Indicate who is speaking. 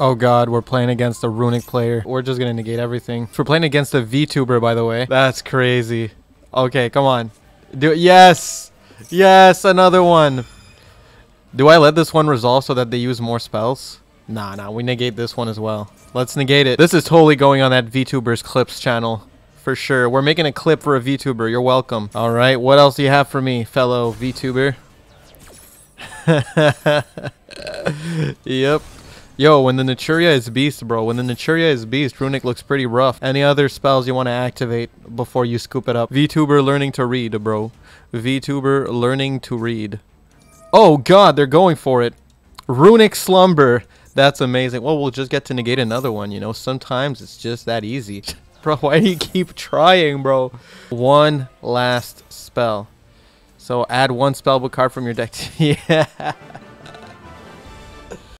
Speaker 1: Oh god, we're playing against a Runick player. We're just gonna negate everything. We're playing against a VTuber, by the way. That's crazy. Okay, come on. Do it. Yes! Yes, another one. Do I let this one resolve so that they use more spells? Nah, nah, we negate this one as well. Let's negate it. This is totally going on that VTuber's clips channel. For sure. We're making a clip for a VTuber. You're welcome. Alright, what else do you have for me, fellow VTuber? yep. Yo, when the Naturia is beast, bro. When the Naturia is beast, Runick looks pretty rough. Any other spells you want to activate before you scoop it up? VTuber learning to read, bro. VTuber learning to read. Oh god, they're going for it. Runick Slumber. That's amazing. Well, we'll just get to negate another one, you know? Sometimes it's just that easy. bro, why do you keep trying, bro? One last spell. So add one spellbook card from your deck. yeah.